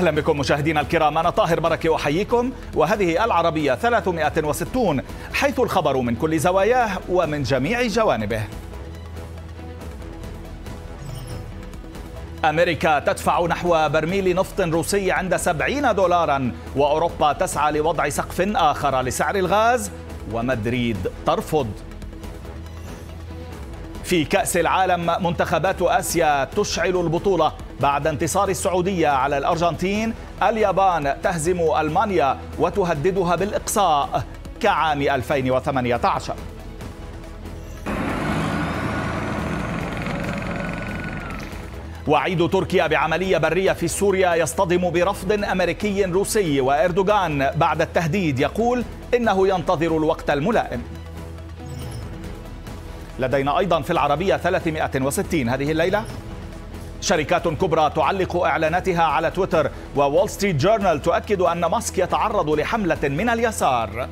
أهلا بكم مشاهدينا الكرام. أنا طاهر بركة أحييكم وهذه العربية 360 حيث الخبر من كل زواياه ومن جميع جوانبه. أمريكا تدفع نحو برميل نفط روسي عند 70 دولارا وأوروبا تسعى لوضع سقف آخر لسعر الغاز ومدريد ترفض. في كأس العالم منتخبات آسيا تشعل البطولة. بعد انتصار السعودية على الأرجنتين اليابان تهزم ألمانيا وتهددها بالإقصاء كعام 2018 وعيد تركيا بعملية برية في سوريا يصطدم برفض أمريكي روسي وإردوغان. بعد التهديد يقول إنه ينتظر الوقت الملائم. لدينا أيضا في العربية 360 هذه الليلة شركات كبرى تعلق إعلاناتها على تويتر وول ستريت جورنال تؤكد أن ماسك يتعرض لحملة من اليسار.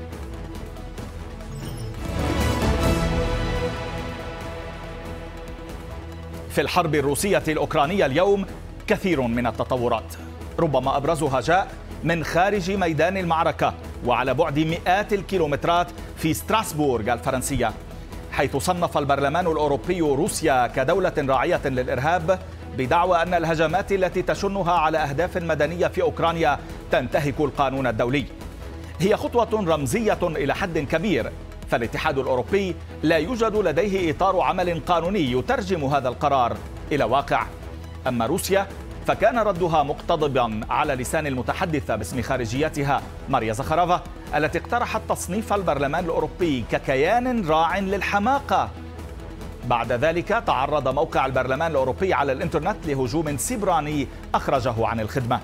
في الحرب الروسية الأوكرانية اليوم كثير من التطورات. ربما أبرزها جاء من خارج ميدان المعركة وعلى بعد مئات الكيلومترات في ستراسبورغ الفرنسية حيث صنف البرلمان الأوروبي روسيا كدولة راعية للإرهاب بدعوى أن الهجمات التي تشنها على أهداف مدنية في أوكرانيا تنتهك القانون الدولي. هي خطوة رمزية إلى حد كبير. فالاتحاد الأوروبي لا يوجد لديه إطار عمل قانوني يترجم هذا القرار إلى واقع. أما روسيا فكان ردها مقتضبا على لسان المتحدثة باسم خارجيتها ماريا زخرافا التي اقترحت تصنيف البرلمان الأوروبي ككيان راع للحماقة. بعد ذلك تعرض موقع البرلمان الأوروبي على الإنترنت لهجوم سيبراني أخرجه عن الخدمة.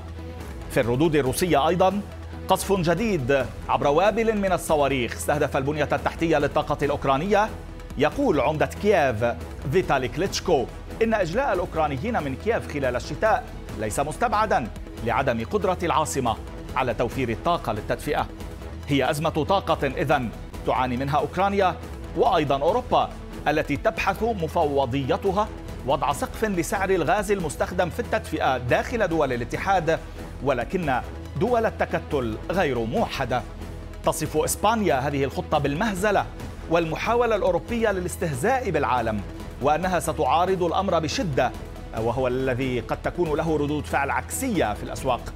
في الردود الروسية أيضا قصف جديد عبر وابل من الصواريخ استهدف البنية التحتية للطاقة الأوكرانية. يقول عمدة كييف فيتالي كليتشكو إن إجلاء الأوكرانيين من كييف خلال الشتاء ليس مستبعدا لعدم قدرة العاصمة على توفير الطاقة للتدفئة. هي أزمة طاقة إذن تعاني منها أوكرانيا وأيضا أوروبا. التي تبحث مفوضيتها وضع سقف لسعر الغاز المستخدم في التدفئة داخل دول الاتحاد ولكن دول التكتل غير موحدة. تصف إسبانيا هذه الخطة بالمهزلة والمحاولة الأوروبية للاستهزاء بالعالم وأنها ستعارض الأمر بشدة وهو الذي قد تكون له ردود فعل عكسية في الأسواق.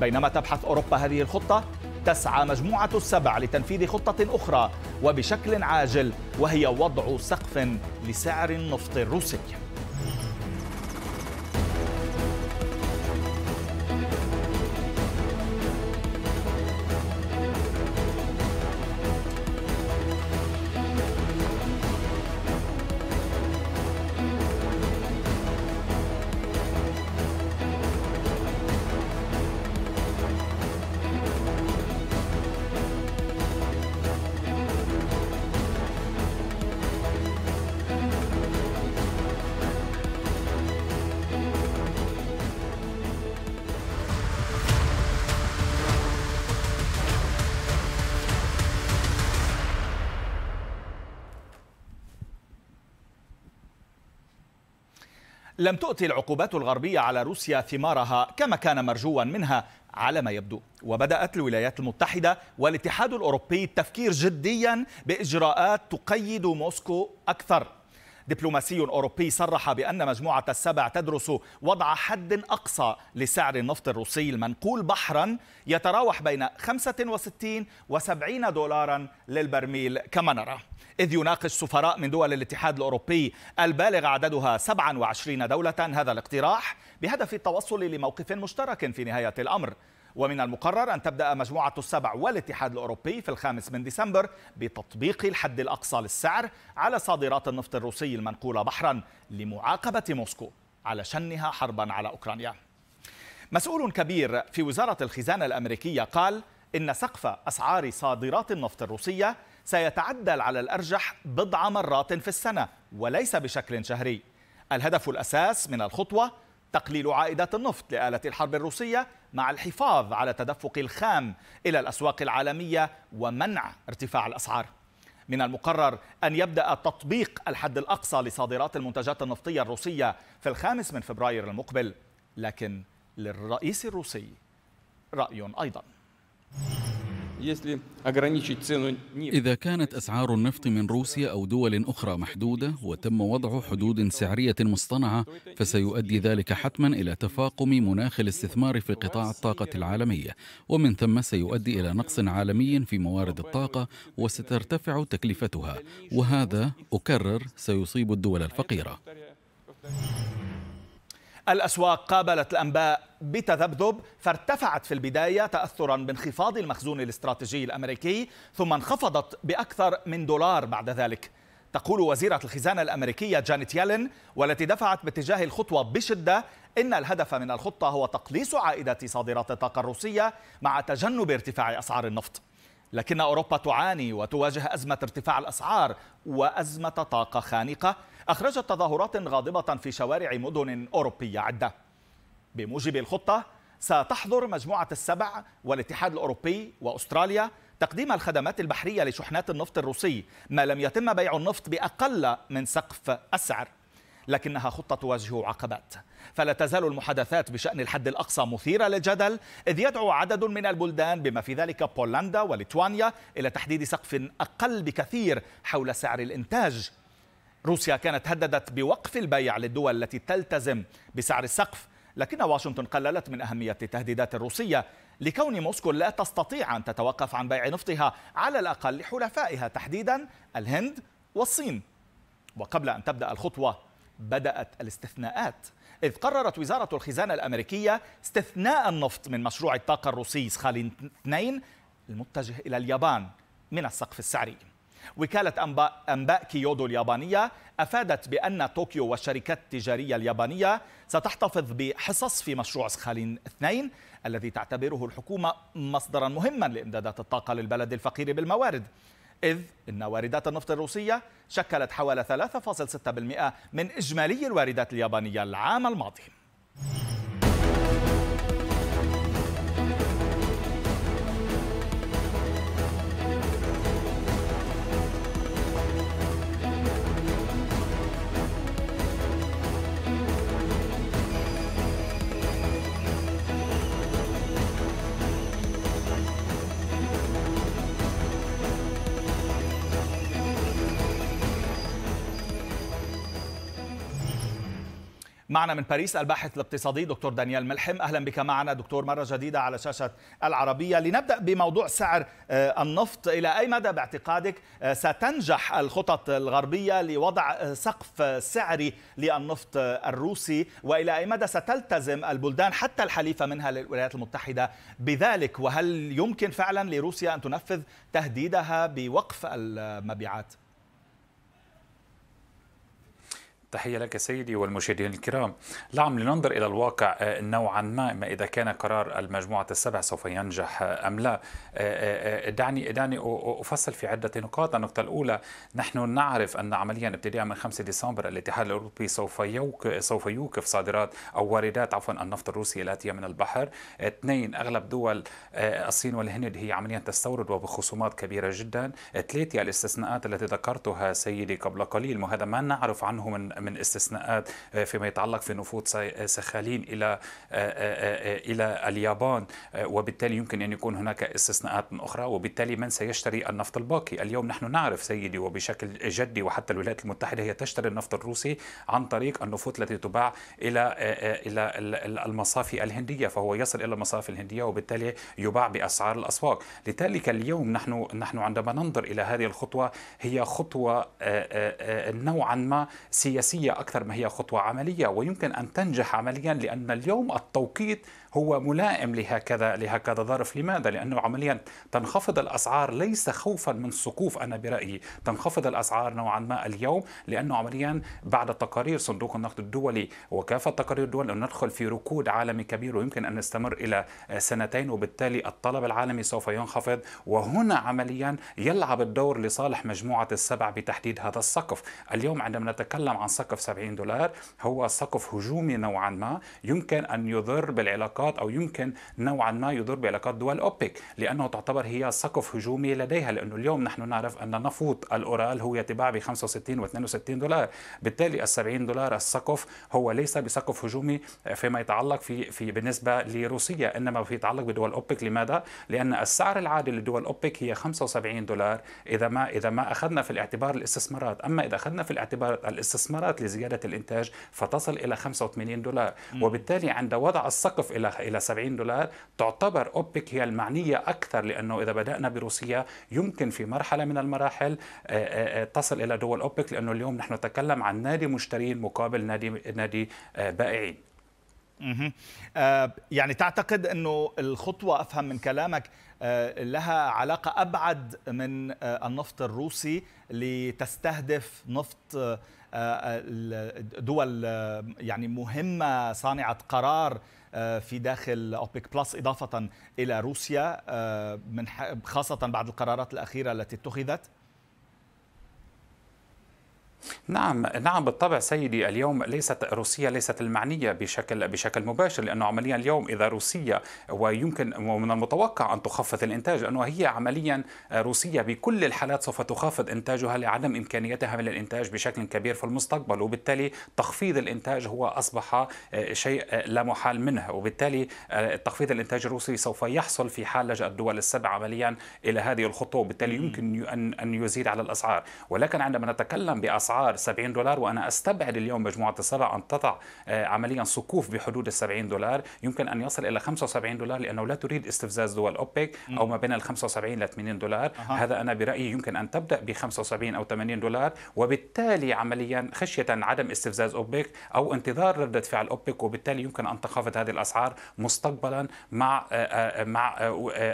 بينما تبحث أوروبا هذه الخطة تسعى مجموعة السبع لتنفيذ خطة أخرى وبشكل عاجل وهي وضع سقف لسعر النفط الروسي. لم تؤتي العقوبات الغربية على روسيا ثمارها كما كان مرجوا منها على ما يبدو. وبدأت الولايات المتحدة والاتحاد الأوروبي التفكير جديا بإجراءات تقيد موسكو أكثر. دبلوماسي أوروبي صرح بأن مجموعة السبع تدرس وضع حد أقصى لسعر النفط الروسي المنقول بحرا يتراوح بين 65 و 70 دولارا للبرميل كما نرى. إذ يناقش سفراء من دول الاتحاد الأوروبي البالغ عددها 27 دولة هذا الاقتراح بهدف التوصل لموقف مشترك في نهاية الأمر. ومن المقرر أن تبدأ مجموعة السبع والاتحاد الأوروبي في الخامس من ديسمبر بتطبيق الحد الأقصى للسعر على صادرات النفط الروسي المنقولة بحرا لمعاقبة موسكو على شنها حربا على أوكرانيا. مسؤول كبير في وزارة الخزانة الأمريكية قال إن سقف أسعار صادرات النفط الروسية سيتعدل على الأرجح بضع مرات في السنة وليس بشكل شهري. الهدف الأساس من الخطوة تقليل عائدات النفط لآلة الحرب الروسية مع الحفاظ على تدفق الخام إلى الأسواق العالمية ومنع ارتفاع الأسعار. من المقرر أن يبدأ تطبيق الحد الأقصى لصادرات المنتجات النفطية الروسية في الخامس من فبراير المقبل لكن للرئيس الروسي رأي أيضا. إذا كانت أسعار النفط من روسيا أو دول أخرى محدودة وتم وضع حدود سعرية مصطنعة فسيؤدي ذلك حتما إلى تفاقم مناخ الاستثمار في قطاع الطاقة العالمية. ومن ثم سيؤدي إلى نقص عالمي في موارد الطاقة وسترتفع تكلفتها وهذا أكرر سيصيب الدول الفقيرة. الأسواق قابلت الأنباء بتذبذب فارتفعت في البداية تأثرا بانخفاض المخزون الاستراتيجي الأمريكي ثم انخفضت بأكثر من دولار بعد ذلك. تقول وزيرة الخزانة الأمريكية جانيت يالن والتي دفعت باتجاه الخطوة بشدة إن الهدف من الخطة هو تقليص عائدات صادرات الطاقة الروسية مع تجنب ارتفاع أسعار النفط. لكن أوروبا تعاني وتواجه أزمة ارتفاع الأسعار وأزمة طاقة خانقة. أخرجت تظاهرات غاضبة في شوارع مدن أوروبية عدة. بموجب الخطة ستحظر مجموعة السبع والاتحاد الأوروبي وأستراليا تقديم الخدمات البحرية لشحنات النفط الروسي ما لم يتم بيع النفط بأقل من سقف السعر. لكنها خطة تواجه عقبات. فلا تزال المحادثات بشأن الحد الأقصى مثيرة للجدل إذ يدعو عدد من البلدان بما في ذلك بولندا وليتوانيا إلى تحديد سقف أقل بكثير حول سعر الإنتاج روسيا كانت هددت بوقف البيع للدول التي تلتزم بسعر السقف لكن واشنطن قللت من أهمية التهديدات الروسية لكون موسكو لا تستطيع أن تتوقف عن بيع نفطها على الأقل لحلفائها تحديدا الهند والصين. وقبل أن تبدأ الخطوة بدأت الاستثناءات إذ قررت وزارة الخزانة الأمريكية استثناء النفط من مشروع الطاقة الروسي سخالين 2 المتجه إلى اليابان من السقف السعري. وكالة أنباء, أنباء كيودو اليابانية أفادت بأن طوكيو والشركات التجارية اليابانية ستحتفظ بحصص في مشروع سخالين 2 الذي تعتبره الحكومة مصدرا مهما لإمدادات الطاقة للبلد الفقير بالموارد. إذ إن واردات النفط الروسية شكلت حوالي 3.6% من إجمالي الواردات اليابانية العام الماضي. معنا من باريس الباحث الاقتصادي دكتور دانيال ملحم. أهلا بك معنا دكتور مرة جديدة على شاشة العربية. لنبدأ بموضوع سعر آه، النفط. إلى أي مدى باعتقادك آه، ستنجح الخطط الغربية لوضع آه، سقف سعري للنفط الروسي؟ وإلى أي مدى ستلتزم البلدان حتى الحليفة منها للولايات المتحدة بذلك؟ وهل يمكن فعلا لروسيا أن تنفذ تهديدها بوقف المبيعات؟ تحية لك سيدي والمشاهدين الكرام. نعم لننظر إلى الواقع آه، نوعا ما ما إذا كان قرار المجموعة السبع سوف ينجح آه، أم لا. آه، دعني دعني أفصل في عدة نقاط. النقطة الأولى نحن نعرف أن عمليا ابتداء من 5 ديسمبر الاتحاد الأوروبي سوف يوقف سوف يوقف صادرات أو واردات عفوا النفط الروسي الآتية من البحر. اثنين أغلب دول الصين والهند هي عمليا تستورد وبخصومات كبيرة جدا. ثلاثة الاستثناءات التي ذكرتها سيدي قبل قليل وهذا ما نعرف عنه من من استثناءات آه، فيما يتعلق في نفوذ آه، سخالين إلى آه، إلى اليابان وبالتالي يمكن أن يكون هناك استثناءات أخرى وبالتالي من سيشتري النفط الباقي. اليوم نحن نعرف سيدي وبشكل جدي وحتى الولايات المتحدة هي تشتري النفط الروسي عن طريق النفوذ التي تباع إلى إلى المصافي الهندية فهو يصل إلى المصافي الهندية وبالتالي يباع بأسعار الأسواق. لذلك اليوم نحن نحن عندما ننظر إلى هذه الخطوة هي خطوة نوعا ما سياسية. سياسية أكثر ما هي خطوة عملية ويمكن أن تنجح عمليا لأن اليوم التوقيت هو ملائم لهكذا لهكذا ظرف. لماذا؟ لأنه عمليا تنخفض الأسعار. ليس خوفا من سقوف أنا برأيي. تنخفض الأسعار نوعا ما اليوم لأنه عمليا بعد تقارير صندوق النقد الدولي وكافة تقارير الدول أن ندخل في ركود عالمي كبير ويمكن أن نستمر إلى سنتين وبالتالي الطلب العالمي سوف ينخفض. وهنا عمليا يلعب الدور لصالح مجموعة السبع بتحديد هذا السقف. اليوم عندما نتكلم عن سقف السقف 70 دولار هو سقف هجومي نوعا ما. يمكن أن يضر بالعلاقات أو يمكن نوعا ما يضر بعلاقات دول أوبك لأنه تعتبر هي سقف هجومي لديها لأنه اليوم نحن نعرف أن نفوط الأورال هو يتباع ب 65 و 62 دولار. بالتالي ال 70 دولار السقف هو ليس بسقف هجومي فيما يتعلق في في بالنسبة لروسيا إنما في يتعلق بدول أوبك. لماذا؟ لأن السعر العادي لدول أوبك هي 75 دولار. إذا ما إذا ما أخذنا في الاعتبار الاستثمارات أما إذا أخذنا في الاعتبار الاستثمارات لزيادة الإنتاج فتصل إلى 85 دولار. وبالتالي عند وضع السقف إلى إلى 70 دولار تعتبر أوبك هي المعنية أكثر لأنه إذا بدأنا بروسيا يمكن في مرحلة من المراحل تصل إلى دول أوبك لأنه اليوم نحن نتكلم عن نادي مشترين مقابل نادي نادي بائعين. يعني تعتقد أنه الخطوة أفهم من كلامك لها علاقة أبعد من النفط الروسي لتستهدف نفط دول يعني مهمة صانعة قرار في داخل أوبك بلس إضافة إلى روسيا من خاصة بعد القرارات الأخيرة التي اتخذت. نعم نعم بالطبع سيدي اليوم ليست روسيا ليست المعنية بشكل بشكل مباشر لأنه عمليا اليوم إذا روسيا ويمكن ومن المتوقع أن تخفض الإنتاج لأنه هي عمليا روسيا بكل الحالات سوف تخفض إنتاجها لعدم إمكانيتها من الإنتاج بشكل كبير في المستقبل وبالتالي تخفيض الإنتاج هو أصبح شيء لا محال منه وبالتالي تخفيض الإنتاج الروسي سوف يحصل في حال لجأ الدول السبع عمليا إلى هذه الخطوة وبالتالي يمكن ان أن يزيد على الأسعار. ولكن عندما نتكلم بأسعار 70 دولار وأنا أستبعد اليوم مجموعة السبع أن تضع عمليا سقوف بحدود ال 70 دولار. يمكن أن يصل إلى 75 دولار لأنه لا تريد استفزاز دول أوبك أو ما بين ال 75 ل 80 دولار. أه. هذا أنا برأيي يمكن أن تبدأ ب 75 أو 80 دولار وبالتالي عمليا خشية عدم استفزاز أوبك أو انتظار ردة فعل أوبك وبالتالي يمكن أن تنخفض هذه الأسعار مستقبلا مع مع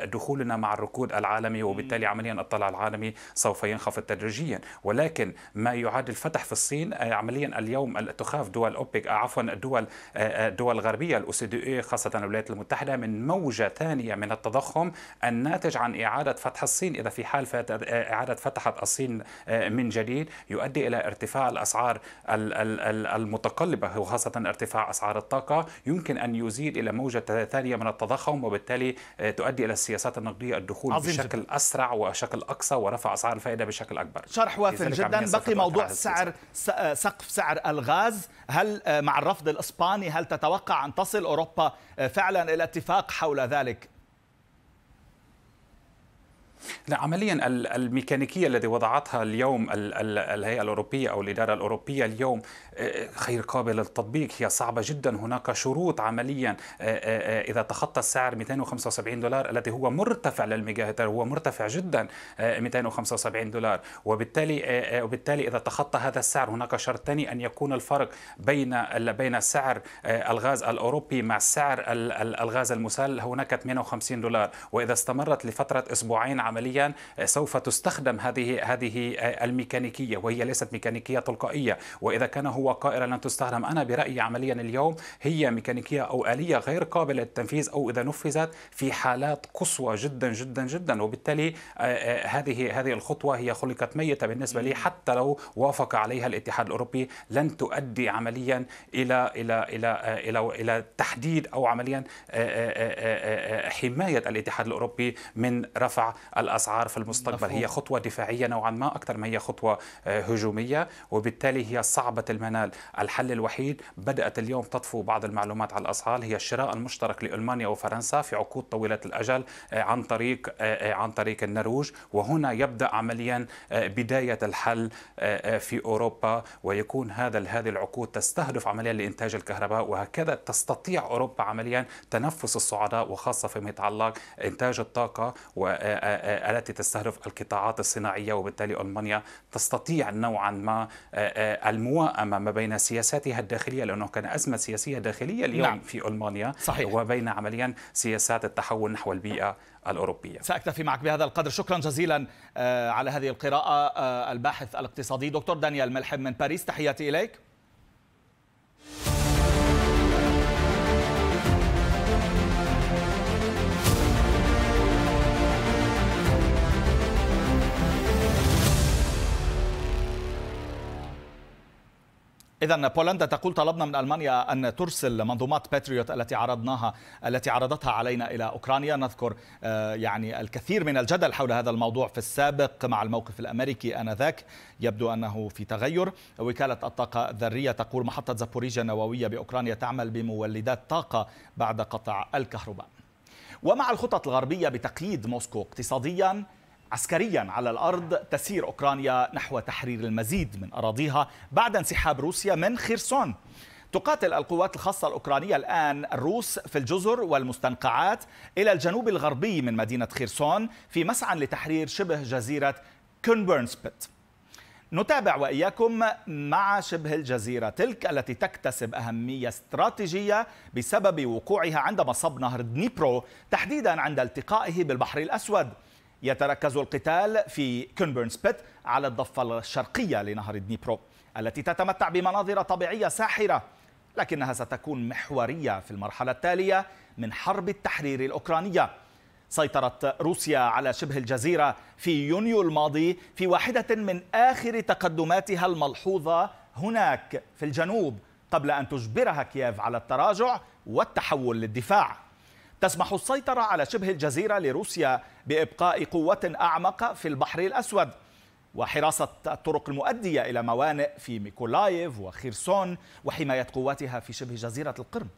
دخولنا مع الركود العالمي وبالتالي عمليا الطلع العالمي سوف ينخفض تدريجيا. ولكن ما يعادل فتح في الصين عمليا اليوم تخاف دول أوبك عفوا الدول الدول الغربية الاو سي دي اي خاصة الولايات المتحدة من موجة ثانية من التضخم الناتج عن إعادة فتح الصين. إذا في حال إعادة فتحت الصين من جديد يؤدي إلى ارتفاع الأسعار المتقلبة وخاصه ارتفاع أسعار الطاقة. يمكن أن يزيد إلى موجة ثانية من التضخم وبالتالي تؤدي إلى السياسات النقدية الدخول بشكل جدا. أسرع وشكل أقصى ورفع أسعار الفائدة بشكل أكبر. شرح وافر جدا. بقي موضوع السعر سقف سعر الغاز. هل مع الرفض الإسباني هل تتوقع أن تصل أوروبا فعلا إلى اتفاق حول ذلك؟ لا عمليا الميكانيكية التي وضعتها اليوم الهيئة الأوروبية أو الإدارة الأوروبية اليوم غير قابله للتطبيق هي صعبة جدا. هناك شروط عمليا إذا تخطى السعر 275 دولار الذي هو مرتفع للميجا هو مرتفع جدا 275 دولار. وبالتالي وبالتالي إذا تخطى هذا السعر هناك شرط ثاني أن يكون الفرق بين بين سعر الغاز الأوروبي مع سعر الغاز المسال هناك 58 دولار. وإذا استمرت لفترة أسبوعين عمليا سوف تستخدم هذه هذه الميكانيكية وهي ليست ميكانيكية تلقائية. وإذا كان هو قائرا لن تستخدم أنا برأيي عمليا اليوم هي ميكانيكية أو آلية غير قابلة للتنفيذ أو إذا نفذت في حالات قصوى جدا جدا جدا. وبالتالي هذه هذه الخطوة هي خلقت ميتة بالنسبة لي. حتى لو وافق عليها الاتحاد الأوروبي لن تؤدي عمليا إلى إلى إلى إلى إلى تحديد أو عمليا حماية الاتحاد الأوروبي من رفع الأسعار في المستقبل. مفهوم. هي خطوة دفاعية نوعا ما أكثر ما هي خطوة هجومية وبالتالي هي صعبة المنال. الحل الوحيد بدأت اليوم تطفو بعض المعلومات على الاسعار هي الشراء المشترك لألمانيا وفرنسا في عقود طويلة الأجل عن طريق عن طريق النرويج. وهنا يبدأ عمليا بداية الحل في أوروبا. ويكون هذا هذه العقود تستهدف عمليا لإنتاج الكهرباء. وهكذا تستطيع أوروبا عمليا تنفس الصعداء وخاصة فيما يتعلق إنتاج الطاقة التي تستهدف القطاعات الصناعية وبالتالي ألمانيا تستطيع نوعا ما المواءمه ما بين سياساتها الداخلية لأنه كان أزمة سياسية داخلية اليوم نعم. في ألمانيا صحيح. وبين عمليا سياسات التحول نحو البيئة الأوروبية سأكتفي معك بهذا القدر شكرا جزيلا على هذه القراءة الباحث الاقتصادي دكتور دانيال ملحم من باريس تحياتي إليك إذا بولندا تقول طلبنا من ألمانيا أن ترسل منظومات باتريوت التي عرضناها التي عرضتها علينا إلى أوكرانيا. نذكر آه، يعني الكثير من الجدل حول هذا الموضوع في السابق مع الموقف الأمريكي آنذاك. يبدو أنه في تغير. وكالة الطاقة الذرية تقول محطة زابوريجيا النووية بأوكرانيا تعمل بمولدات طاقة بعد قطع الكهرباء. ومع الخطط الغربية بتقييد موسكو اقتصاديا عسكريا على الأرض تسير أوكرانيا نحو تحرير المزيد من أراضيها بعد انسحاب روسيا من خيرسون. تقاتل القوات الخاصة الأوكرانية الآن الروس في الجزر والمستنقعات إلى الجنوب الغربي من مدينة خيرسون في مسعى لتحرير شبه جزيرة كينبرن سبيت. نتابع وإياكم مع شبه الجزيرة تلك التي تكتسب أهمية استراتيجية بسبب وقوعها عند مصب نهر دنيبرو تحديدا عند التقائه بالبحر الأسود. يتركز القتال في كينبرن سبيت على الضفة الشرقية لنهر دنيبرو التي تتمتع بمناظر طبيعية ساحرة لكنها ستكون محورية في المرحلة التالية من حرب التحرير الأوكرانية. سيطرت روسيا على شبه الجزيرة في يونيو الماضي في واحدة من آخر تقدماتها الملحوظة هناك في الجنوب قبل أن تجبرها كييف على التراجع والتحول للدفاع. تسمح السيطرة على شبه الجزيرة لروسيا بإبقاء قوة أعمق في البحر الأسود وحراسة الطرق المؤدية إلى موانئ في ميكولايف وخيرسون وحماية قواتها في شبه جزيرة القرم.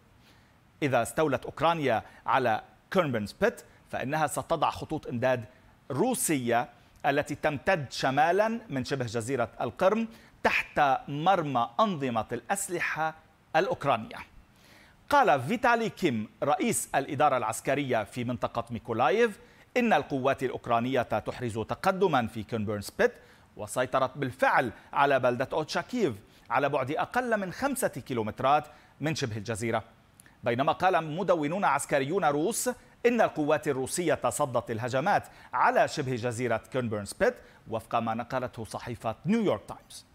إذا استولت أوكرانيا على كينبرن سبيت فإنها ستضع خطوط إمداد روسية التي تمتد شمالا من شبه جزيرة القرم تحت مرمى أنظمة الأسلحة الأوكرانية. قال فيتالي كيم رئيس الإدارة العسكرية في منطقة ميكولايف إن القوات الأوكرانية تحرز تقدما في كينبرن سبيت وسيطرت بالفعل على بلدة أوتشاكيف على بعد أقل من خمسة كيلومترات من شبه الجزيرة. بينما قال مدونون عسكريون روس إن القوات الروسية تصدت الهجمات على شبه جزيرة كينبرن سبيت وفق ما نقلته صحيفة نيويورك تايمز.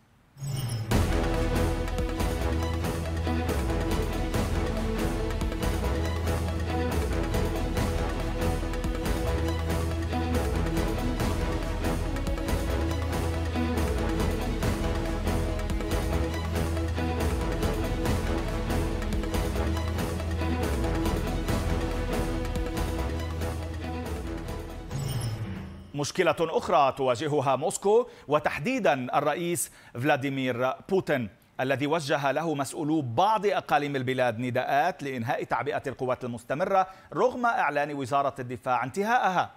مشكلة أخرى تواجهها موسكو وتحديدا الرئيس فلاديمير بوتين الذي وجه له مسؤولو بعض أقاليم البلاد نداءات لإنهاء تعبئة القوات المستمرة رغم إعلان وزارة الدفاع انتهاءها.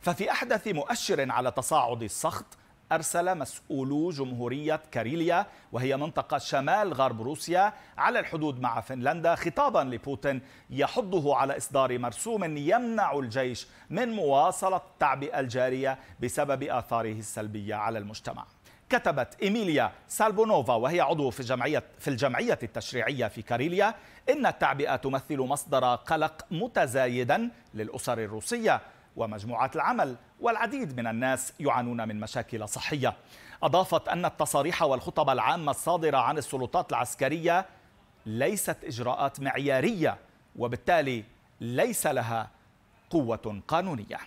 ففي أحدث مؤشر على تصاعد السخط أرسل مسؤولو جمهورية كاريليا وهي منطقة شمال غرب روسيا على الحدود مع فنلندا خطابا لبوتين يحضه على إصدار مرسوم يمنع الجيش من مواصلة التعبئة الجارية بسبب آثاره السلبية على المجتمع. كتبت إيميليا سالبونوفا وهي عضو في الجمعية في الجمعية التشريعية في كاريليا إن التعبئة تمثل مصدر قلق متزايدا للأسر الروسية. ومجموعات العمل والعديد من الناس يعانون من مشاكل صحية. أضافت أن التصاريح والخطب العامة الصادرة عن السلطات العسكرية ليست إجراءات معيارية وبالتالي ليس لها قوة قانونية.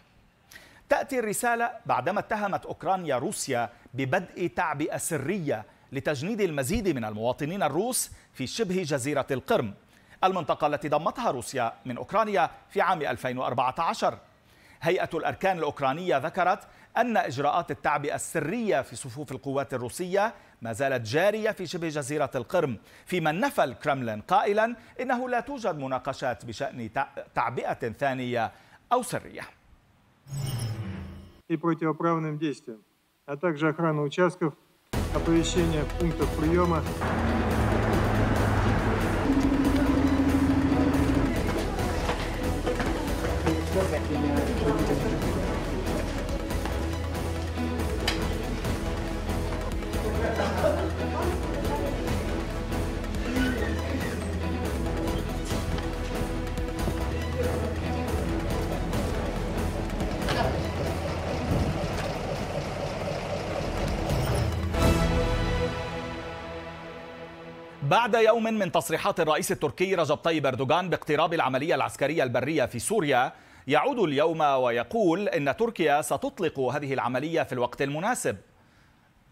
تأتي الرسالة بعدما اتهمت أوكرانيا روسيا ببدء تعبئة سرية لتجنيد المزيد من المواطنين الروس في شبه جزيرة القرم. المنطقة التي ضمتها روسيا من أوكرانيا في عام 2014 هيئة الأركان الأوكرانية ذكرت أن إجراءات التعبئة السرية في صفوف القوات الروسية ما زالت جارية في شبه جزيرة القرم فيما نفى الكرملين قائلا إنه لا توجد مناقشات بشأن تعبئة ثانية أو سرية и противоправным действиям, а также охрана участков, оповещение пунктов приема بعد يوم من تصريحات الرئيس التركي رجب طيب أردوغان باقتراب العملية العسكرية البرية في سوريا يعود اليوم ويقول إن تركيا ستطلق هذه العملية في الوقت المناسب.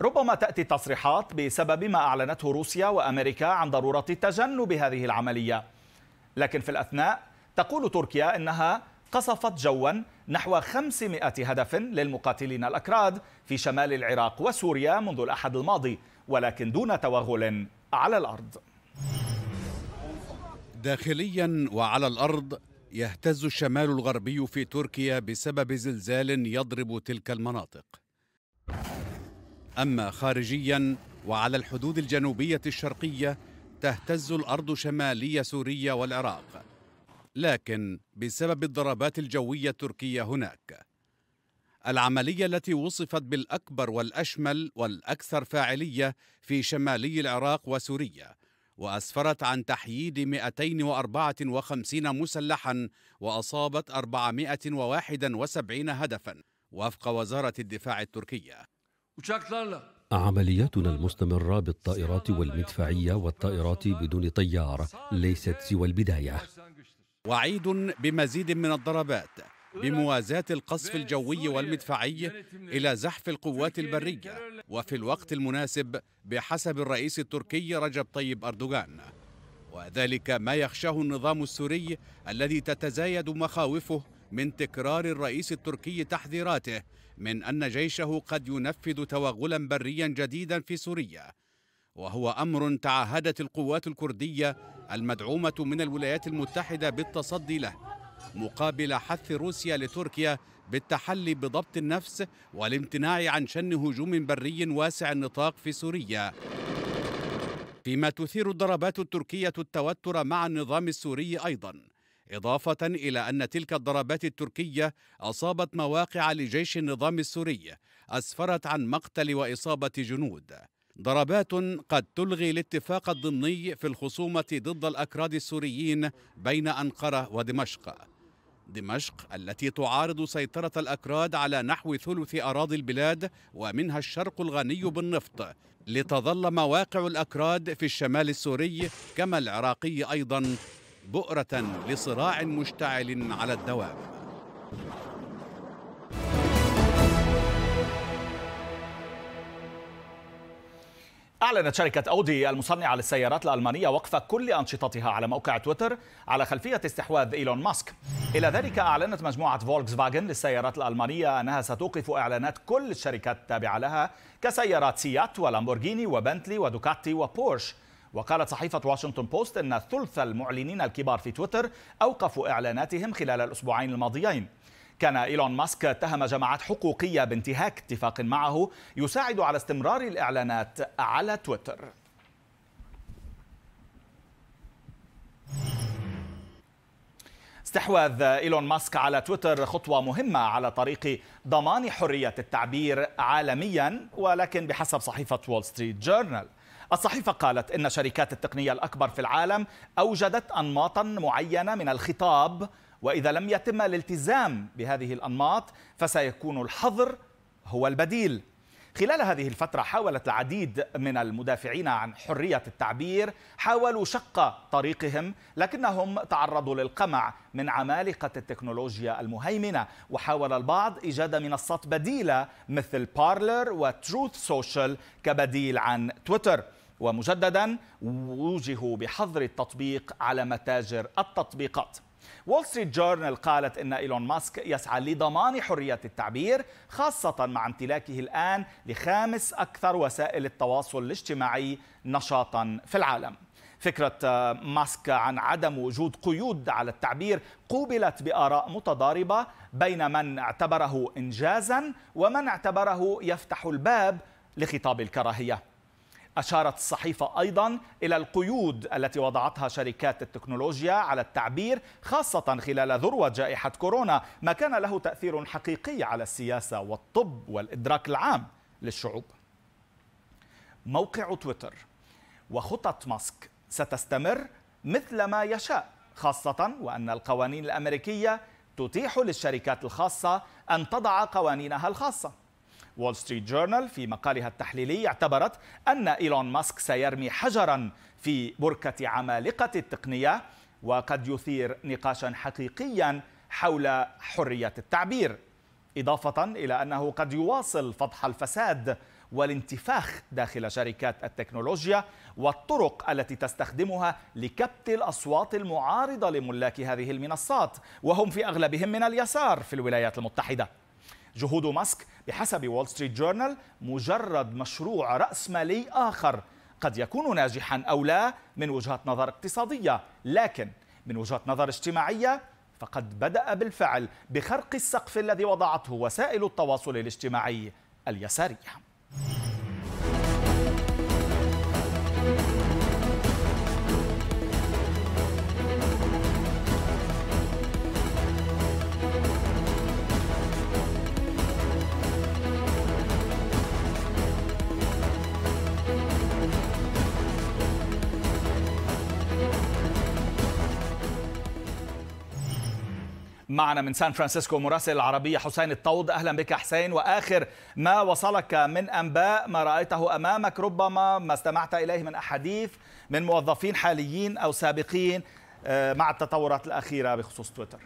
ربما تأتي التصريحات بسبب ما أعلنته روسيا وأمريكا عن ضرورة تجنب هذه العملية. لكن في الأثناء تقول تركيا إنها قصفت جوا نحو 500 هدف للمقاتلين الأكراد في شمال العراق وسوريا منذ الأحد الماضي. ولكن دون توغل على الأرض. داخليا وعلى الأرض يهتز الشمال الغربي في تركيا بسبب زلزال يضرب تلك المناطق. أما خارجيا وعلى الحدود الجنوبية الشرقية تهتز الأرض شمالي سوريا والعراق. لكن بسبب الضربات الجوية التركية هناك العملية التي وصفت بالأكبر والأشمل والأكثر فاعلية في شمالي العراق وسوريا وأسفرت عن تحييد 254 مسلحا وأصابت 471 هدفا وفق وزارة الدفاع التركية. عملياتنا المستمرة بالطائرات والمدفعية والطائرات بدون طيار ليست سوى البداية. وعيد بمزيد من الضربات. بموازاة القصف الجوي والمدفعي إلى زحف القوات البرية وفي الوقت المناسب بحسب الرئيس التركي رجب طيب أردوغان. وذلك ما يخشاه النظام السوري الذي تتزايد مخاوفه من تكرار الرئيس التركي تحذيراته من أن جيشه قد ينفذ توغلا بريا جديدا في سوريا. وهو أمر تعهدت القوات الكردية المدعومة من الولايات المتحدة بالتصدي له. مقابل حث روسيا لتركيا بالتحلي بضبط النفس والامتناع عن شن هجوم بري واسع النطاق في سوريا. فيما تثير الضربات التركية التوتر مع النظام السوري أيضا إضافة إلى أن تلك الضربات التركية أصابت مواقع لجيش النظام السوري أسفرت عن مقتل وإصابة جنود. ضربات قد تلغي الاتفاق الضمني في الخصومة ضد الأكراد السوريين بين أنقرة ودمشق. دمشق التي تعارض سيطرة الأكراد على نحو ثلث أراضي البلاد ومنها الشرق الغني بالنفط لتظل مواقع الأكراد في الشمال السوري كما العراقي أيضا بؤرة لصراع مشتعل على الدوام. أعلنت شركة أودي المصنعة للسيارات الألمانية وقف كل أنشطتها على موقع تويتر على خلفية استحواذ إيلون ماسك. إلى ذلك أعلنت مجموعة فولكس فاجن للسيارات الألمانية أنها ستوقف إعلانات كل الشركات التابعة لها كسيارات سيات ولامبورغيني وبنتلي ودوكاتي وبورش. وقالت صحيفة واشنطن بوست أن ثلث المعلنين الكبار في تويتر أوقفوا إعلاناتهم خلال الأسبوعين الماضيين. كان إيلون ماسك اتهم جماعات حقوقية بانتهاك اتفاق معه يساعد على استمرار الإعلانات على تويتر. استحواذ إيلون ماسك على تويتر خطوة مهمة على طريق ضمان حرية التعبير عالميا ولكن بحسب صحيفة وول ستريت جورنال الصحيفة قالت إن شركات التقنية الأكبر في العالم أوجدت أنماطا معينة من الخطاب وإذا لم يتم الالتزام بهذه الأنماط فسيكون الحظر هو البديل. خلال هذه الفترة حاولت العديد من المدافعين عن حرية التعبير حاولوا شق طريقهم لكنهم تعرضوا للقمع من عمالقة التكنولوجيا المهيمنة وحاول البعض إيجاد منصات بديلة مثل بارلر وتروث سوشيال كبديل عن تويتر ومجددا وجهوا بحظر التطبيق على متاجر التطبيقات. وول ستريت جورنال قالت إن إيلون ماسك يسعى لضمان حرية التعبير خاصة مع امتلاكه الآن لخامس أكثر وسائل التواصل الاجتماعي نشاطا في العالم. فكرة ماسك عن عدم وجود قيود على التعبير قوبلت بآراء متضاربة بين من اعتبره إنجازا ومن اعتبره يفتح الباب لخطاب الكراهية. أشارت الصحيفة أيضا إلى القيود التي وضعتها شركات التكنولوجيا على التعبير خاصة خلال ذروة جائحة كورونا ما كان له تأثير حقيقي على السياسة والطب والإدراك العام للشعوب. موقع تويتر وخطط ماسك ستستمر مثل ما يشاء خاصة وأن القوانين الأمريكية تتيح للشركات الخاصة أن تضع قوانينها الخاصة. وول ستريت جورنال في مقالها التحليلي اعتبرت أن إيلون ماسك سيرمي حجرا في بركة عمالقة التقنية وقد يثير نقاشا حقيقيا حول حرية التعبير إضافة إلى أنه قد يواصل فضح الفساد والانتفاخ داخل شركات التكنولوجيا والطرق التي تستخدمها لكبت الأصوات المعارضة لملاك هذه المنصات وهم في أغلبهم من اليسار في الولايات المتحدة. جهود ماسك بحسب وول ستريت جورنال مجرد مشروع رأسمالي آخر قد يكون ناجحا أو لا من وجهة نظر اقتصادية. لكن من وجهة نظر اجتماعية فقد بدأ بالفعل بخرق السقف الذي وضعته وسائل التواصل الاجتماعي اليسارية. معنا من سان فرانسيسكو مراسل العربية حسين الطود أهلا بك حسين. وآخر ما وصلك من أنباء ما رأيته أمامك ربما ما استمعت إليه من أحاديث من موظفين حاليين أو سابقين آه، مع التطورات الأخيرة بخصوص تويتر.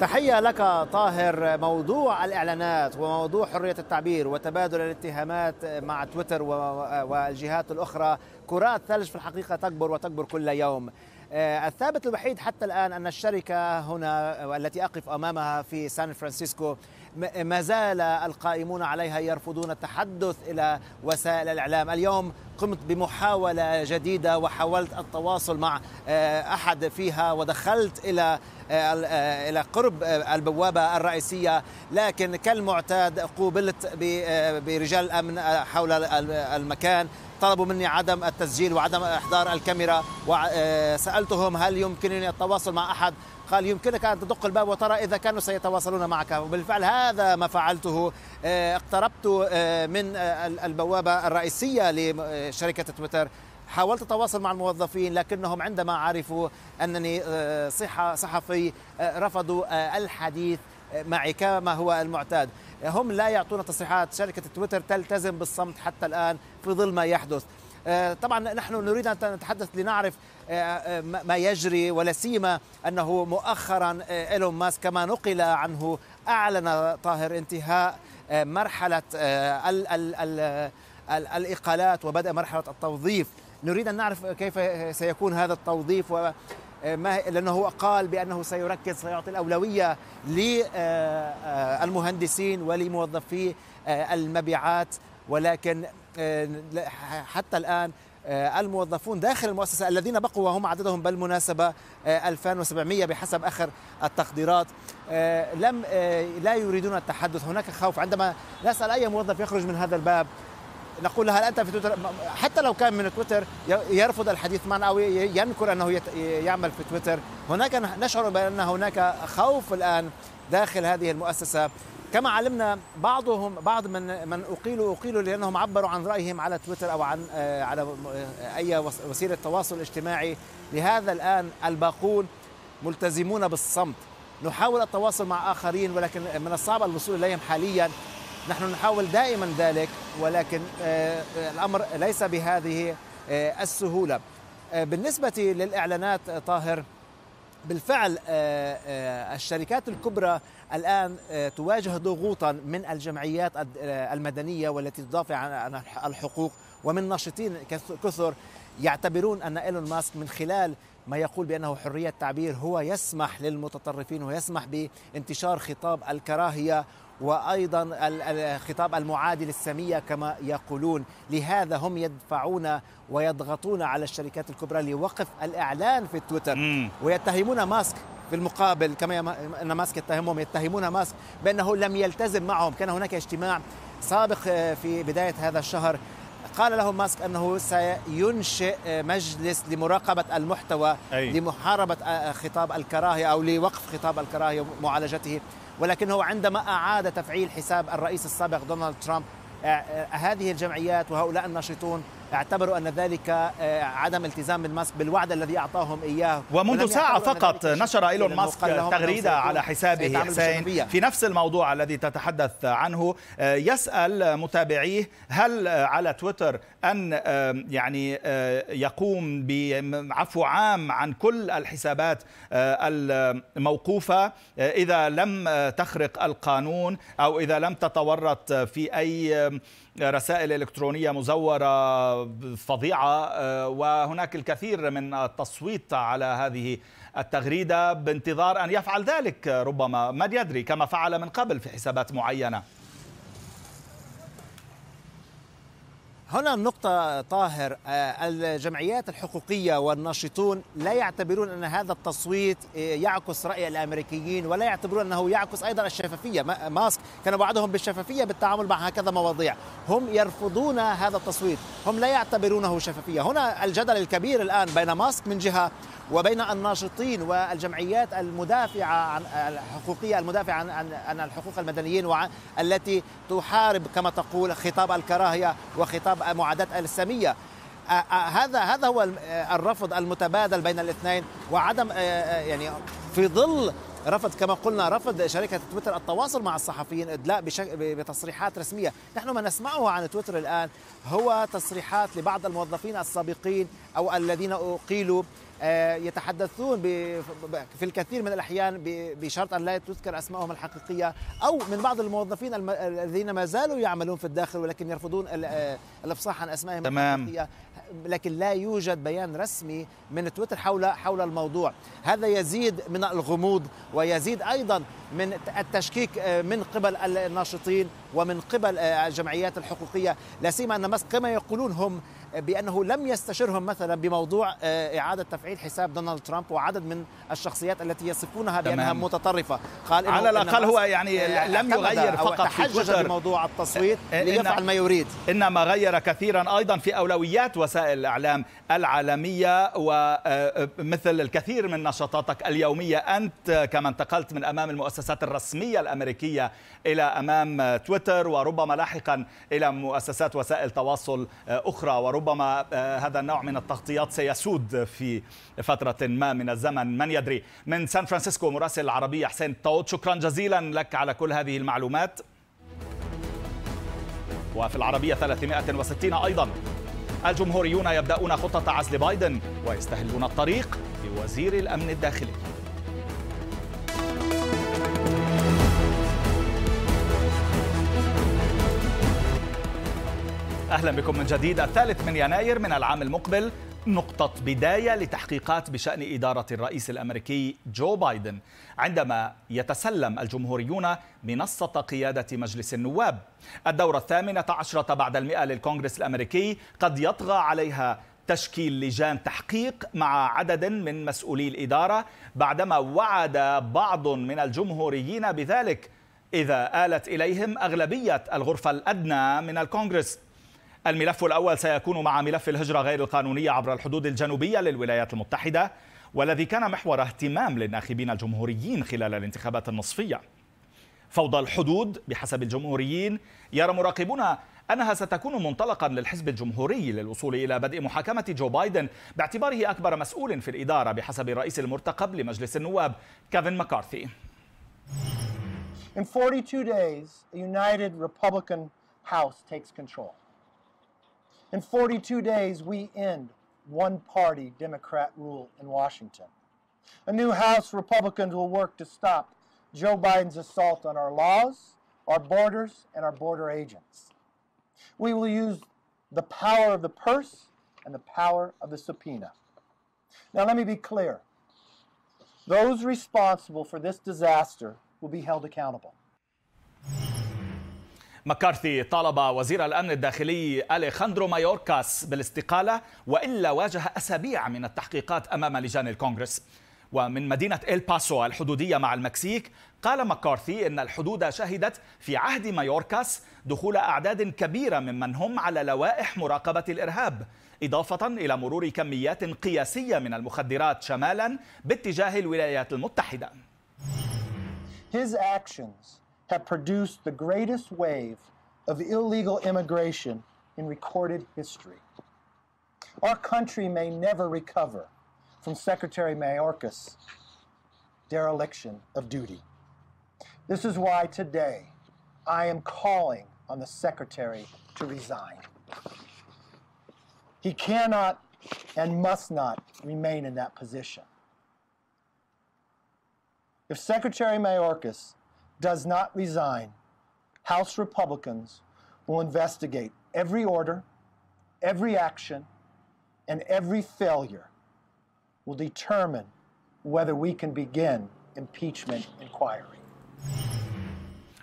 تحية لك طاهر. موضوع الإعلانات وموضوع حرية التعبير وتبادل الاتهامات مع تويتر والجهات الأخرى. كرات ثلج في الحقيقة تكبر وتكبر كل يوم. الثابت الوحيد حتى الآن أن الشركة هنا والتي أقف أمامها في سان فرانسيسكو ما زال القائمون عليها يرفضون التحدث إلى وسائل الإعلام. اليوم قمت بمحاولة جديدة وحاولت التواصل مع آه، أحد فيها ودخلت إلى آه، إلى قرب البوابة الرئيسية. لكن كالمعتاد قوبلت برجال الأمن حول المكان. طلبوا مني عدم التسجيل وعدم إحضار الكاميرا وسألتهم هل يمكنني التواصل مع أحد. قال يمكنك أن تدق الباب وترى إذا كانوا سيتواصلون معك. وبالفعل هذا ما فعلته آه، اقتربت آه، من البوابة الرئيسية لشركة تويتر. حاولت التواصل مع الموظفين لكنهم عندما عرفوا أنني آه، صحة صحفي رفضوا الحديث معي كما هو المعتاد. هم لا يعطون تصريحات. شركة تويتر تلتزم بالصمت حتى الآن في ظل ما يحدث. آه، طبعا نحن نريد أن نتحدث لنعرف آه، آه، ما يجري ولا سيما أنه مؤخرا إيلون ماسك كما نقل عنه أعلن طاهر انتهاء مرحلة ال ال ال الإقالات وبدأ مرحلة التوظيف. نريد أن نعرف كيف سيكون هذا التوظيف ما لأنه هو قال بأنه سيركز سيعطي الأولوية للمهندسين ولموظفي المبيعات. ولكن حتى الآن الموظفون داخل المؤسسة الذين بقوا وهم عددهم بالمناسبة 2700 بحسب آخر التقديرات. لم لا يريدون التحدث. هناك خوف. عندما نسأل أي موظف يخرج من هذا الباب نقول هل أنت في تويتر؟ حتى لو كان من تويتر يرفض الحديث معنا أو ينكر أنه يعمل في تويتر. هناك نشعر بأن هناك خوف الآن داخل هذه المؤسسة. كما علمنا بعضهم بعض من من اقيلوا أقيلوا لأنهم عبروا عن رأيهم على تويتر أو عن آه، على آه، أي وسيلة تواصل اجتماعي. لهذا الآن الباقون ملتزمون بالصمت. نحاول التواصل مع آخرين ولكن من الصعب الوصول إليهم حاليا. نحن نحاول دائما ذلك ولكن آه، الأمر ليس بهذه السهولة. بالنسبة للإعلانات طاهر بالفعل الشركات الكبرى الآن تواجه ضغوطا من الجمعيات المدنية والتي تدافع عن الحقوق ومن ناشطين كثر يعتبرون أن إيلون ماسك من خلال ما يقول بأنه حرية تعبير هو يسمح للمتطرفين ويسمح بانتشار خطاب الكراهية وأيضا الخطاب المعادي للساميه كما يقولون. لهذا هم يدفعون ويضغطون على الشركات الكبرى لوقف الإعلان في تويتر. ويتهمون ماسك في المقابل كما إن ماسك يتهمهم يتهمون ماسك بأنه لم يلتزم معهم. كان هناك اجتماع سابق في بداية هذا الشهر. قال له ماسك أنه سينشئ مجلس لمراقبة المحتوى أي. لمحاربة خطاب الكراهية أو لوقف خطاب الكراهية ومعالجته. ولكنه عندما أعاد تفعيل حساب الرئيس السابق دونالد ترامب آه، آه، هذه الجمعيات وهؤلاء الناشطون اعتبروا أن ذلك آه، عدم التزام من ماسك بالوعد الذي أعطاهم إياه. ومنذ ساعة فقط نشر إيلون ماسك تغريدة على حسابه حسين في نفس الموضوع الذي تتحدث عنه. آه، يسأل متابعيه هل على تويتر أن يعني يقوم بعفو عام عن كل الحسابات الموقوفة إذا لم تخرق القانون أو إذا لم تتورط في أي رسائل إلكترونية مزورة فظيعة آه، وهناك الكثير من التصويت على هذه التغريدة بانتظار أن يفعل ذلك ربما. من يدري كما فعل من قبل في حسابات معينة. هنا النقطة طاهر. آه، الجمعيات الحقوقية والناشطون لا يعتبرون أن هذا التصويت آه، يعكس رأي الأمريكيين ولا يعتبرون أنه يعكس أيضا الشفافية. ماسك كان وعدهم بالشفافية بالتعامل مع هكذا مواضيع. هم يرفضون هذا التصويت. هم لا يعتبرونه شفافية. هنا الجدل الكبير الآن بين ماسك من جهة وبين الناشطين والجمعيات المدافعة عن الحقوقية المدافعة عن, عن, عن الحقوق المدنيين وعن التي تحارب كما تقول خطاب الكراهية وخطاب معاداة السامية هذا هذا هو الرفض المتبادل بين الاثنين وعدم يعني في ظل رفض كما قلنا رفض شركة تويتر التواصل مع الصحفيين إدلاء بتصريحات رسمية. نحن ما نسمعه عن تويتر الآن هو تصريحات لبعض الموظفين السابقين أو الذين أقيلوا يتحدثون في الكثير من الأحيان بشرط أن لا تذكر أسمائهم الحقيقية أو من بعض الموظفين الذين ما زالوا يعملون في الداخل ولكن يرفضون آه، الإفصاح عن أسمائهم تمام. الحقيقية لكن لا يوجد بيان رسمي من تويتر حول حول الموضوع هذا يزيد من الغموض ويزيد أيضا من التشكيك آه، من قبل الناشطين ومن قبل الجمعيات الحقوقية لا سيما أن ماسك كما يقولون هم بأنه لم يستشرهم مثلا بموضوع آه، إعادة تفعيل حساب دونالد ترامب وعدد من الشخصيات التي يصفونها بأنها متطرفة. قال على الأقل هو يعني آه، لم يغير فقط في تويتر بموضوع التصويت آه، ليفعل ما يريد. إنما غير كثيرا أيضا في أولويات وسائل الإعلام العالمية ومثل الكثير من نشاطاتك اليومية. أنت كما انتقلت من أمام المؤسسات الرسمية الأمريكية إلى أمام تويتر وربما لاحقا إلى مؤسسات وسائل تواصل أخرى وربما ربما آه، هذا النوع من التغطيات سيسود في فترة ما من الزمن. من يدري؟ من سان فرانسيسكو مراسل العربية حسين طاوت شكرا جزيلا لك على كل هذه المعلومات. وفي العربية 360 أيضا. الجمهوريون يبدأون خطة عزل بايدن ويستهلون الطريق لوزير الأمن الداخلي. أهلا بكم من جديد الثالث من يناير من العام المقبل. نقطة بداية لتحقيقات بشأن إدارة الرئيس الأمريكي جو بايدن. عندما يتسلم الجمهوريون منصة قيادة مجلس النواب. الدورة الثامنة عشرة بعد المئة للكونغرس الأمريكي قد يطغى عليها تشكيل لجان تحقيق مع عدد من مسؤولي الإدارة بعدما وعد بعض من الجمهوريين بذلك. إذا آلت إليهم أغلبية الغرفة الأدنى من الكونغرس. الملف الأول سيكون مع ملف الهجرة غير القانونية عبر الحدود الجنوبية للولايات المتحدة والذي كان محور اهتمام للناخبين الجمهوريين خلال الانتخابات النصفية فوضى الحدود بحسب الجمهوريين يرى مراقبون أنها ستكون منطلقا للحزب الجمهوري للوصول إلى بدء محاكمة جو بايدن باعتباره أكبر مسؤول في الإدارة بحسب الرئيس المرتقب لمجلس النواب كيفن مكارثي In 42 days, a united Republican House takes control. In 42 days, we end one party Democrat rule in Washington. A new House, Republicans will work to stop Joe Biden's assault on our laws, our borders, and our border agents. We will use the power of the purse and the power of the subpoena. Now, let me be clear those responsible for this disaster will be held accountable. مكارثي طالب وزير الأمن الداخلي أليخاندرو مايوركاس بالاستقالة وإلا واجه أسابيع من التحقيقات أمام لجان الكونغرس. ومن مدينة إل باسو الحدودية مع المكسيك قال مكارثي إن الحدود شهدت في عهد مايوركاس دخول أعداد كبيرة ممن هم على لوائح مراقبة الإرهاب إضافة إلى مرور كميات قياسية من المخدرات شمالا باتجاه الولايات المتحدة. His actions have produced the greatest wave of illegal immigration in recorded history. Our country may never recover from Secretary Mayorkas' dereliction of duty. This is why today I am calling on the Secretary to resign. He cannot and must not remain in that position. If Secretary Mayorkas does not resign, House Republicans will investigate every order, every action, and every failure will determine whether we can begin impeachment inquiry.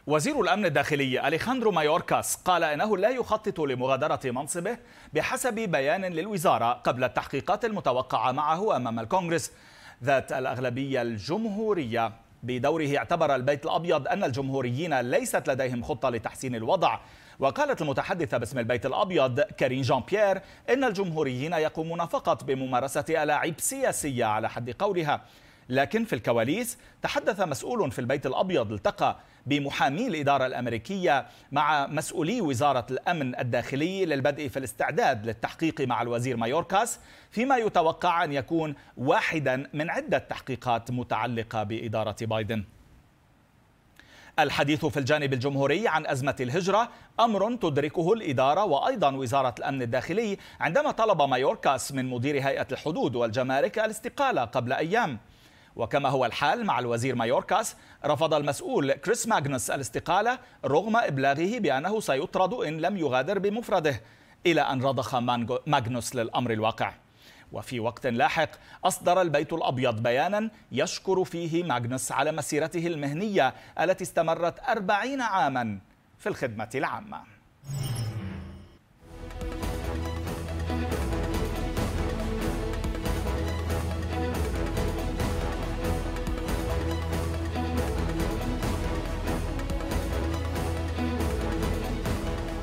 وزير الأمن الداخلي أليخاندرو مايوركاس قال إنه لا يخطط لمغادرة منصبه بحسب بيان للوزارة قبل التحقيقات المتوقعة معه أمام الكونغرس ذات الأغلبية الجمهورية بدوره اعتبر البيت الأبيض أن الجمهوريين ليست لديهم خطة لتحسين الوضع. وقالت المتحدثة باسم البيت الأبيض كارين جان بيير إن الجمهوريين يقومون فقط بممارسة ألاعيب سياسية على حد قولها. لكن في الكواليس تحدث مسؤول في البيت الأبيض التقى بمحامي الإدارة الأمريكية مع مسؤولي وزارة الأمن الداخلي للبدء في الاستعداد للتحقيق مع الوزير مايوركاس فيما يتوقع أن يكون واحدا من عدة تحقيقات متعلقة بإدارة بايدن. الحديث في الجانب الجمهوري عن أزمة الهجرة أمر تدركه الإدارة وأيضا وزارة الأمن الداخلي عندما طلب مايوركاس من مدير هيئة الحدود والجمارك الاستقالة قبل أيام. وكما هو الحال مع الوزير مايوركاس رفض المسؤول كريس ماغنس الاستقالة رغم إبلاغه بأنه سيطرد إن لم يغادر بمفرده إلى أن رضخ ماغنوس للأمر الواقع. وفي وقت لاحق أصدر البيت الأبيض بيانا يشكر فيه ماغنس على مسيرته المهنية التي استمرت أربعين عاما في الخدمة العامة.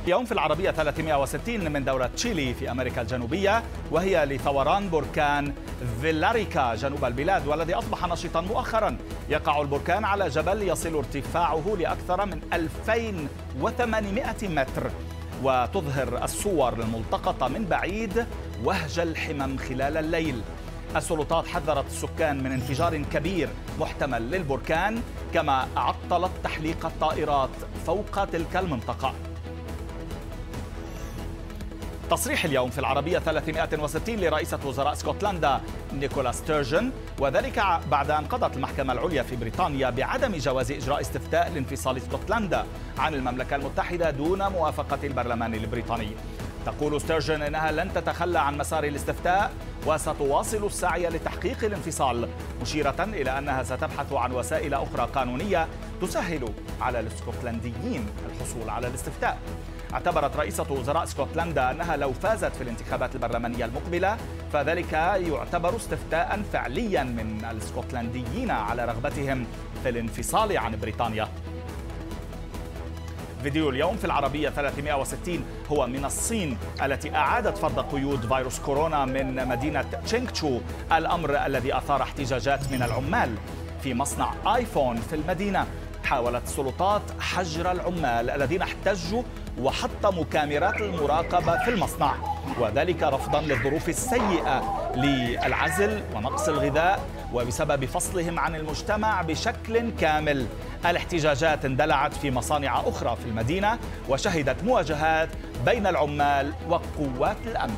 يوم في العربية 360 من دولة تشيلي في أمريكا الجنوبية وهي لثوران بركان فيلاريكا جنوب البلاد والذي أصبح نشطا مؤخرا. يقع البركان على جبل يصل ارتفاعه لأكثر من 2800 متر. وتظهر الصور الملتقطة من بعيد وهج الحمم خلال الليل. السلطات حذرت السكان من انفجار كبير محتمل للبركان كما عطلت تحليق الطائرات فوق تلك المنطقة. تصريح اليوم في العربية 360 لرئيسة وزراء اسكتلندا نيكولا ستيرجن وذلك بعد أن قضت المحكمة العليا في بريطانيا بعدم جواز إجراء استفتاء لانفصال اسكتلندا عن المملكة المتحدة دون موافقة البرلمان البريطاني. تقول ستيرجن إنها لن تتخلى عن مسار الاستفتاء وستواصل السعي لتحقيق الانفصال مشيرة إلى أنها ستبحث عن وسائل أخرى قانونية تسهل على الاسكتلنديين الحصول على الاستفتاء. اعتبرت رئيسة وزراء اسكتلندا أنها لو فازت في الانتخابات البرلمانية المقبلة فذلك يعتبر استفتاء فعليا من الاسكتلنديين على رغبتهم في الانفصال عن بريطانيا. فيديو اليوم في العربية 360 هو من الصين التي أعادت فرض قيود فيروس كورونا من مدينة تشينغتشو الأمر الذي أثار احتجاجات من العمال في مصنع آيفون في المدينة. حاولت السلطات حجر العمال الذين احتجوا وحطموا كاميرات المراقبة في المصنع. وذلك رفضا للظروف السيئة للعزل ونقص الغذاء وبسبب فصلهم عن المجتمع بشكل كامل. الاحتجاجات اندلعت في مصانع أخرى في المدينة وشهدت مواجهات بين العمال وقوات الأمن.